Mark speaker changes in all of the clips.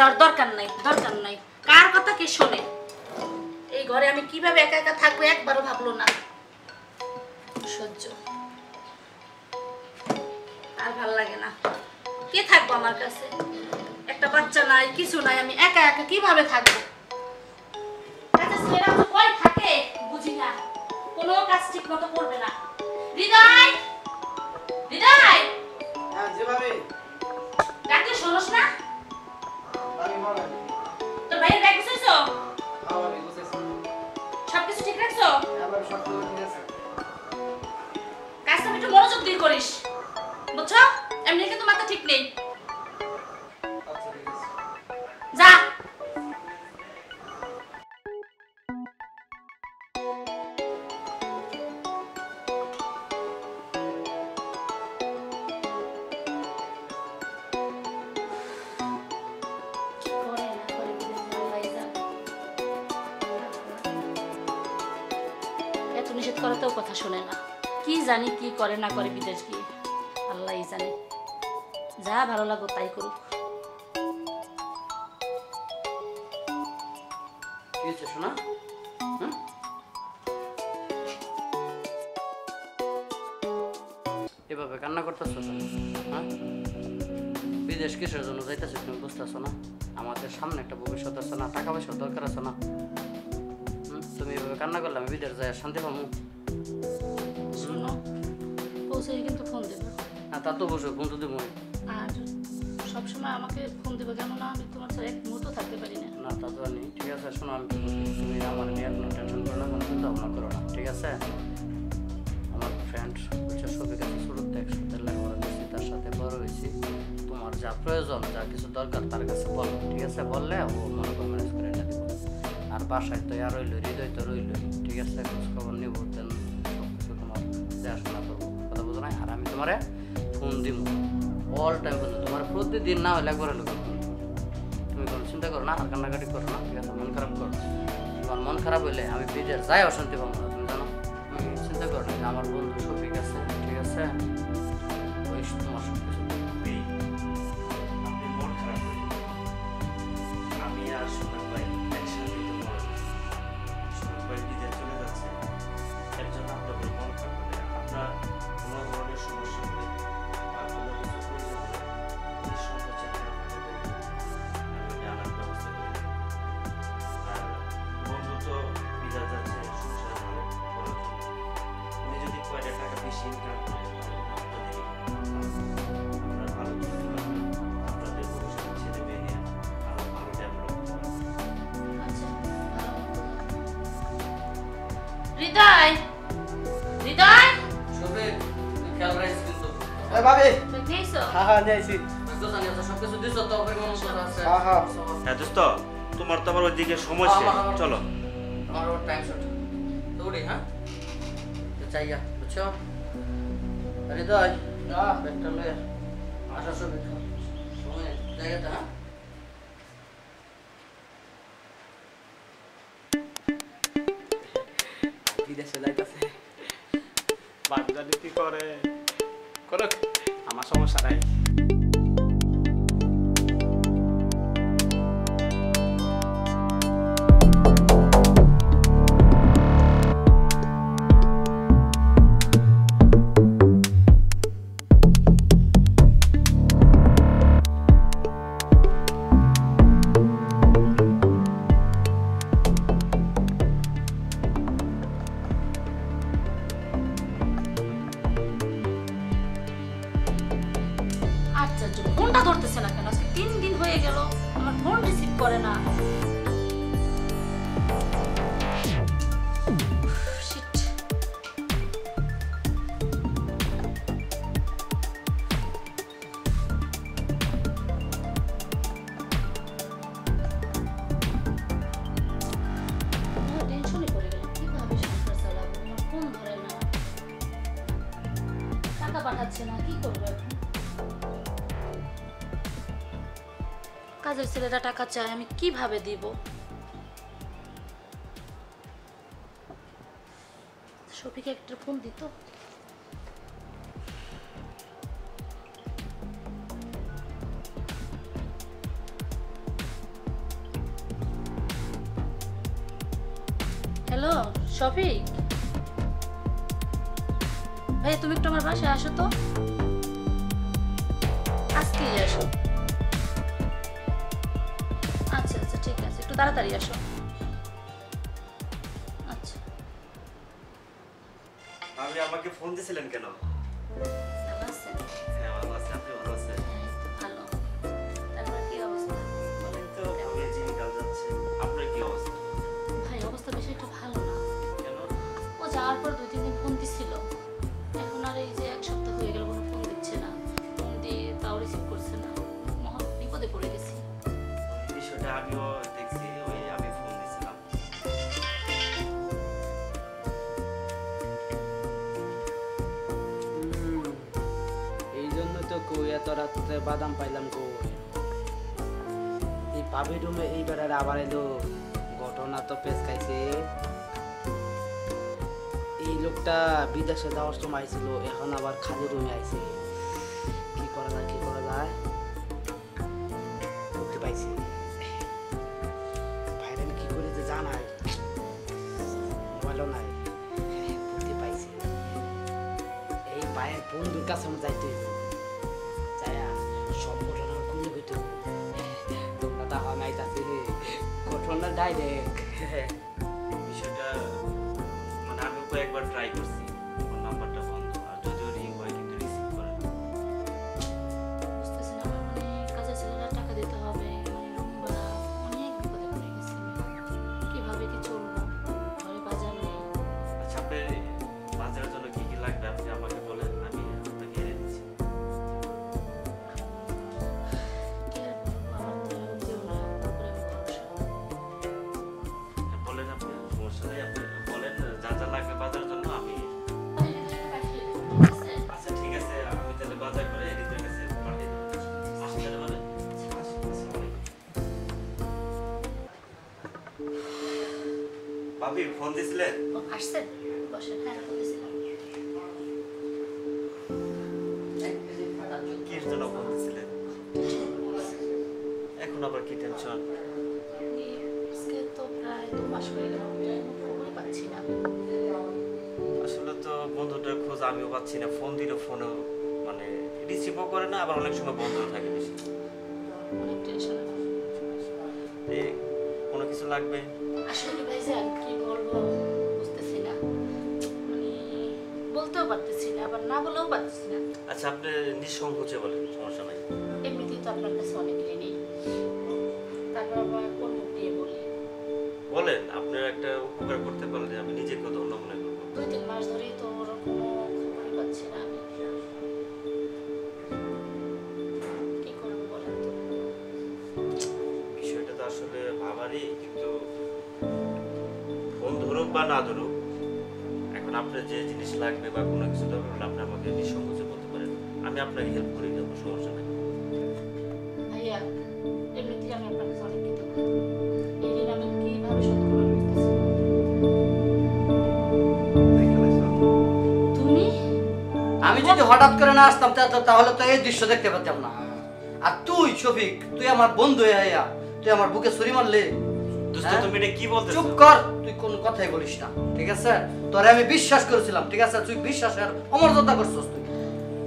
Speaker 1: যাওয়ার দরকার নাই দরকার নাই। কার কথা কে শোনে? এই ঘরে আমি কীভাবে একা একা থাকব একবারও ভাবলো না। সহ্য। আর ভালো লাগে না। কে থাকব আমার কাছে? একটা বাচ্চা নাই কিছু নাই আমি একা একা কীভাবে থাকব? থাকে? বুঝি না। কোনো কাজ ঠিক মতো করবে না। হৃদয়! হৃদয়!
Speaker 2: হ্যাঁ যেভাবে।
Speaker 1: ডাকলে শোনস না। তোর ভাইয়ের ব্যাগ গুছাইছো? রাখছো?
Speaker 2: সব কিছু ঠিক আছে।
Speaker 1: কাজটা একটু মনোযোগ দিয়ে করিস। বুঝছ? এমনি কিন্তু মাথা ঠিক নেই। জানি কি করে, না করে, বিদেশ গিয়ে। আল্লাহই জানে। যা ভালো লাগো তাই করুক।
Speaker 3: শোনা? এভাবে কান্না করতেছো হ্যাঁ? বিদেশ কিসের জন্য যাইতেছো তুমি বুঝতেছো না? আমাদের সামনে একটা ভবিষ্যৎ আছে না, টাকা পয়সার দরকার আছে না? তুমি এভাবে কান্না করলে আমি বিদেশ যাই শান্তি পাবো
Speaker 1: পৌঁছে কিন্তু ফোন দেবে।
Speaker 3: না তা তো বসো ফোন তো দেবো
Speaker 1: আর সবসময় আমাকে ফোন দেবে কেন না আমি তোমার সাথে এক মুহূর্ত থাকতে পারি না।
Speaker 3: না তা তো নেই। ঠিক আছে শোনো আমি তুমি আমার নিয়ে কোনো টেনশন করো না কোনো চিন্তা ভাবনা করো না ঠিক আছে? আমার ফ্রেন্ড হচ্ছে আছে শুরুতে একসাথে লেখাপড়া করছি তার সাথে বড় হয়েছি। তোমার যা প্রয়োজন যা কিছু দরকার তার কাছে বলো ঠিক আছে? বললে ও মনে করে ম্যানেজ করে দেবো আর বাসায় তো আর রইল হৃদয় তো রইল ঠিক আছে? খোঁজ খবর নিব। তোমারে ফোন দিব অল টাইম বলব তোমার প্রতিদিন না হলে একবার হলে তুমি কোনো চিন্তা করো না, আর কান্নাকাটি করো না, ঠিক আছে? মন খারাপ করো। তোমার মন খারাপ হইলে আমি বিদেশ যাই অশান্তি পাবো না, তুমি জানো? তুমি চিন্তা করো না, আমার বন্ধু ঠিক আছে ঠিক আছে?
Speaker 1: হৃদয় হৃদয়।
Speaker 3: তুই খেয়াল রাখিস কিন্তু।
Speaker 2: এ ভাবি।
Speaker 1: তুই খেয়েছো?
Speaker 2: হ্যাঁ হ্যাঁ নিয়েছি
Speaker 3: বুঝতে জানি তো সব কিছু দিছো তো ওপরে মন কথা আছে
Speaker 2: হ্যাঁ, হ্যাঁ।
Speaker 4: হ্যাঁ দোস্ত তোমার তো আবার ওইদিকে সমস্যা
Speaker 3: আমার- আমার-
Speaker 4: চলো।
Speaker 3: আমার ওর টাইম শট দৌড়ি হ্যাঁ? তো চাইয়া বুঝছ? হৃদয়। ব্যাগটা লয়ে আসা শফিক সময় জায়গাটা হ্যাঁ?
Speaker 2: যাইতেছে কি করে করুক আমার সমস্যা নাই
Speaker 1: ছেলেরা টাকা চায় আমি কীভাবে দিব? সফিকে একটা ফোন দিত হ্যালো সফিক ভাই, তুমি একটু আমার বাসায় আসো তো। আজকেই আসো। তাড়াতাড়ি আসো। আচ্ছা।
Speaker 4: আপনি আমাকে ফোন দিয়েছিলেন কেন?
Speaker 1: ভালো আছেন?
Speaker 4: হ্যাঁ ভালো। আছে আপনি ভালো
Speaker 2: রাত্রে বাদাম পাইলাম কই? এই পাবি রুমে এই বেড়ার আবার এলো। ঘটনা তো পেস খাইছে। এই লোকটা বিদেশে যাওয়ার সময় আইছিল, এখন আবার খালি রুমে আইছে। কি করা যায়, কি করা যায়? বুঝতে পাইছি। ভাইরান কি করে যে জানায় নাই। বুঝতে পাইছি। এই পায়ের বন্ধুর কাছে আমার যাইতে ঘটনা ডাইরেক্ট
Speaker 4: বিষয়টা মানে আমি কয়েকবার ট্রাই করছি ফোন দিছিলেন
Speaker 1: আসছেন বসেন হ্যাঁ বলেছিলাম
Speaker 4: কির জন্য ফোন দিছিলেন এখন আবার কি টেনশন
Speaker 1: আজকে তো প্রায় দু মাস হয়ে গেল আমি পাচ্ছি না।
Speaker 4: আসলে তো বন্ধুটার খোঁজ আমিও পাচ্ছি না। ফোন দিলে ফোনও মানে রিসিভও করে না আবার অনেক সময় বন্ধও থাকে বেশি।
Speaker 1: অনেক টেনশন
Speaker 4: কোনো কিছু লাগবে?
Speaker 1: আসলে ভাইজান কি বলব? বুঝতেছি না। মানে বলতেও পারতেছি না আবার না বলেও পারতেছি না।
Speaker 4: আচ্ছা আপনি নিঃসংকোচে বলেন সমস্যা নাই।
Speaker 1: এমনিতেই তো আপনার কাছে অনেক ঋণী তারপর আবার কোন মুখ দিয়ে বলি?
Speaker 4: বলেন আপনার একটা উপকার করতে পারলে আমি নিজেকে ধন্য মনে করব।
Speaker 1: দুই তিন মাস ধরেই তো ওর কোনো খবরই পাচ্ছি না।
Speaker 4: না ধরুক এখন আপনার যে জিনিস লাগবে বা কোনো কিছু দরকার হলে আপনি আমাকে নিঃসংকোচে বলতে পারেন। আমি আপনাকে হেল্প করে দেবো সমস্যা নেই।
Speaker 1: ভাইয়া এমনিতেই আমি আপনার কাছে অনেক কৃতজ্ঞ। এই ঋণ আমি কীভাবে শোধ করব আমি বুঝতেছি না। তুমি?
Speaker 3: আমি যদি হঠাৎ করে না আসতাম তাহলে তো এই দৃশ্য দেখতে পেতাম না। আর তুই শফিক তুই আমার বন্ধু হইয়া তুই আমার বুকে ছুরি মারলে।
Speaker 4: দোস্ত
Speaker 3: হ্যাঁ?
Speaker 4: তুমি এটা কি বলতেছো?
Speaker 3: চুপ কর তুই কোন কথাই বলিস না ঠিক আছে? তোরে আমি বিশ্বাস করেছিলাম ঠিক আছে? তুই বিশ্বাসের অমর্যাদা করছিস তুই।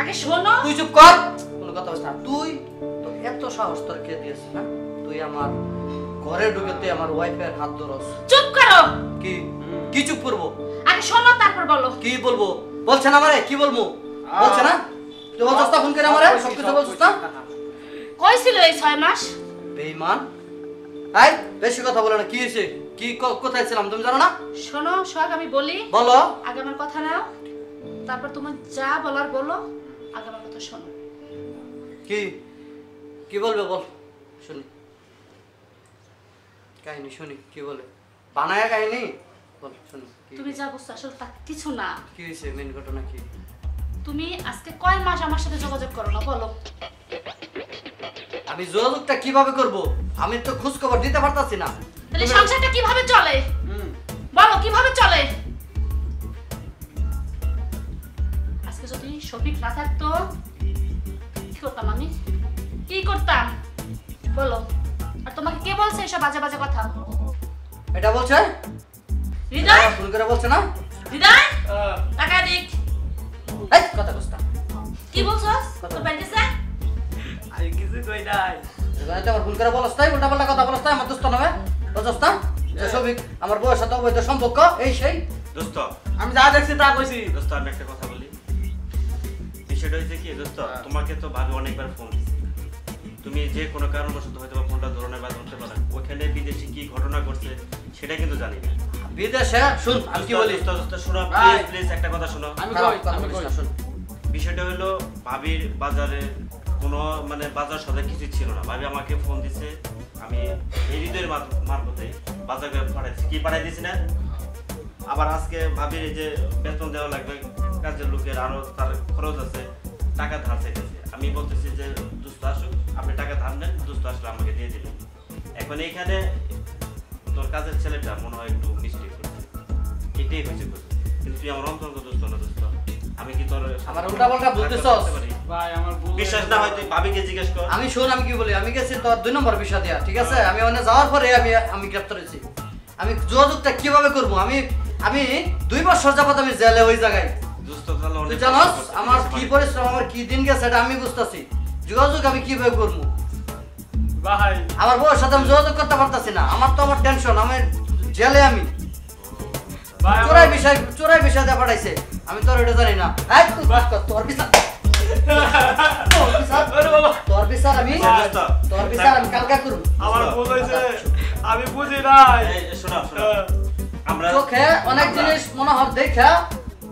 Speaker 1: আগে শোনো।
Speaker 3: তুই চুপ কর। কোনো কথা বলিস না। তুই তো এত সাহস তোর কে দিয়েছিস না? তুই আমার ঘরে ঢুকে তুই আমার ওয়াইফের হাত ধরস।
Speaker 1: চুপ করো।
Speaker 3: কি? কি চুপ করব?
Speaker 1: আগে শোনো তারপর বলো।
Speaker 3: কি বলব? বলছে না আমারে? কি বলব? বলছে না? তুই বলছিস ফোন করে আমারে? সব বলছিস না?
Speaker 1: কই এই ছয় মাস।
Speaker 3: বেঈমান আই বেশি কথা বলে না কি হয়েছে? কি কোথায় ছিলাম তুমি জানো না?
Speaker 1: শোনো সোহাগ আমি বলি
Speaker 3: বলো।
Speaker 1: আগে আমার কথা নাও তারপর তোমার যা বলার বলো আগে আমার কথা শোনো।
Speaker 3: কি কি বলবে বল শুনি। কাহিনী শুনি কি বলে? বানায়া কাহিনী? বল শুনি
Speaker 1: তুমি যা বুঝছ আসলে তা কিছু না।
Speaker 3: কি হয়েছে মেন ঘটনা কি?
Speaker 1: তুমি আজকে কয় মাস আমার সাথে যোগাযোগ করো না বলো।
Speaker 3: আমি যোগাযোগটা কীভাবে করব? আমি তো খোঁজ খবর দিতে পারতাছি না।
Speaker 1: তাহলে সংসারটা কীভাবে চলে?
Speaker 3: হুম,
Speaker 1: বলো কীভাবে চলে? আজকে যদি শফিক না থাকতো কি করতাম আমি? কি করতাম? বলো। আর তোমাকে কে বলছে এসব বাজে বাজে কথা?
Speaker 3: এটা বলছে?
Speaker 1: হৃদয়?
Speaker 3: ফোন করে বলছে না?
Speaker 1: হৃদয়? টাকা দিক
Speaker 3: এই কথা কস্তা
Speaker 1: কি বলছস তোর বাড়ি গেছে
Speaker 2: আমি কিছু কই নাই।
Speaker 3: এখানে আমার ফোন করে বলছ তাই উল্টা পাল্টা কথা বলছ তাই আমার দোস্ত নামে বুঝছ না যে সবিক আমার বউয়ের সাথে অবৈধ সম্পর্ক এই সেই।
Speaker 4: দোস্ত।
Speaker 2: আমি যা দেখছি তা কইছি।
Speaker 4: দোস্ত আমি একটা কথা বলি। বিষয়টা হচ্ছে কি দোস্ত তোমাকে তো ভাবি অনেকবার ফোন দিছি। তুমি যে কোনো কারণবশত হয়তো বা ফোনটা ধরো না বা ধরতে পারো ওখানে বিদেশে কি ঘটনা ঘটছে সেটা কিন্তু জানি না।
Speaker 3: বিদেশে? শুন আমি কি বলি?
Speaker 4: দোস্ত, দোস্ত, শোনো প্লিজ প্লিজ একটা কথা শোনো।
Speaker 2: আমি আমি
Speaker 3: শুন।
Speaker 4: বিষয়টা হলো ভাবির বাজারে কোনো মানে বাজার সদাই কিছু ছিল না। ভাবি আমাকে ফোন দিছে, আমি এই হৃদয়ের মারফতে বাজার করে পাঠাইছি। কি পাঠাই দিছি না? আবার আজকে ভাবির এই যে বেতন দেওয়া লাগবে, কাজের লোকের আরও তার খরচ আছে, টাকা ধার চাইতেছে। আমি বলতেছি যে দুস্থ আসুক, আপনি টাকা ধার নেন দুস্থ আসলে আমাকে দিয়ে দিবেন। এখন এইখানে তোর কাজের ছেলেটা মনে হয় একটু মিস্টেক করছে। এটাই হয়েছে কিন্তু তুই আমার অন্তর্গত দোস্ত না, দোস্ত? আমি কি তোর
Speaker 3: আমার উল্টাপাল্টা বলতেছস?
Speaker 2: ভাই আমার ভুল
Speaker 4: বিশ্বাস না হয় তুই ভাবিকে জিজ্ঞেস কর।
Speaker 3: আমি শোন আমি কি বলি? আমি গেছি তোর দুই নম্বর বিষয় দিয়া ঠিক আছে? আমি ওখানে যাওয়ার পরে আমি আমি গ্রেপ্তার হয়েছি। আমি যোগাযোগটা কীভাবে করব? আমি আমি দুই বছর যাবত আমি জেলে ওই জায়গায়। তুই জানোস আমার কি পরিশ্রম আমার কি দিন গেছে এটা আমি বুঝতেছি। যোগাযোগ আমি কীভাবে করব?
Speaker 2: ভাই।
Speaker 3: আমার বউয়ের সাথে আমি যোগাযোগ করতে পারতাছি না। আমার তো আমার টেনশন আমি জেলে আমি। চোরাই বিষয় চোরাই বিষয় দিয়ে পাঠাইছে। আমি তোর এটা জানি না। এই তুই বাস কর, তোর বিচার তোর বিচার
Speaker 2: আরে বাবা।
Speaker 3: তোর বিচার আমি তোর বিচার আমি কালকে করব।
Speaker 2: আমার ভুল হয়েছে। আমি বুঝি নাই।
Speaker 4: শোনো শোনো।
Speaker 2: হ্যাঁ।
Speaker 4: আমরা
Speaker 3: চোখে অনেক জিনিস মনে হয় দেখা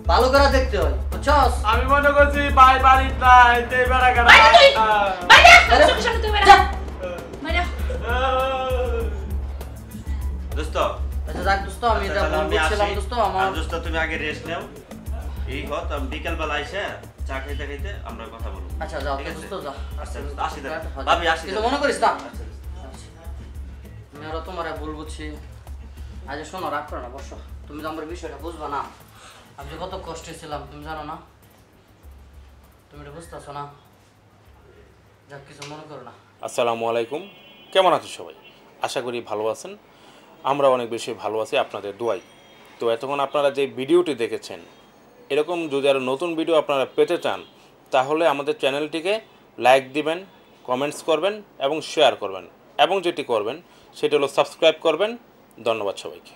Speaker 3: ভালো করে দেখতে হয়। বুঝছস?
Speaker 2: আমি মনে করছি ভাই বাড়ির নাই তে বেড়া কেনা
Speaker 1: বাইরে তুই! বাইরে
Speaker 3: বাইরে।
Speaker 1: চোখের সামনে তুই বেরা
Speaker 3: যা।
Speaker 1: বাইরে
Speaker 4: দোস্ত।
Speaker 3: আচ্ছা যাক দোস্ত আমি
Speaker 4: আচ্ছা,
Speaker 3: এটা বলছিলাম। দোস্ত আমার
Speaker 4: দোস্ত তুমি আগে রেস্ট নাও। এই হত বিকেল বেলা এসে চা খাইতে খাইতে আমরা কথা বলব।
Speaker 3: আচ্ছা যাও
Speaker 4: ঠিক আছে?
Speaker 3: যাও।
Speaker 4: আচ্ছা আসি তাহলে।
Speaker 3: হ্যাঁ,
Speaker 4: ভাবি আসি তাহলে।
Speaker 3: মনে করিস না?
Speaker 4: আচ্ছা।
Speaker 3: আমি তোমার ভুল বুঝছি। আজ শোনো রাগ করো না বসো। তুমি তো আমার বিষয়টা বুঝবা না। আমি যে কত কষ্টে ছিলাম তুমি জানো না? তুমি এটা বুঝতেছো না? যাক কিছু মনে করো না।
Speaker 5: আসসালামু আলাইকুম। কেমন আছো সবাই? আশা করি ভালো আছেন। আমরা অনেক বেশি ভালো আছি আপনাদের দোয়াই তো এতক্ষণ আপনারা যে ভিডিওটি দেখেছেন এরকম যদি আরও নতুন ভিডিও আপনারা পেতে চান, তাহলে আমাদের চ্যানেলটিকে লাইক দিবেন কমেন্টস করবেন এবং শেয়ার করবেন। এবং যেটি করবেন, সেটি হলো সাবস্ক্রাইব করবেন। ধন্যবাদ সবাইকে।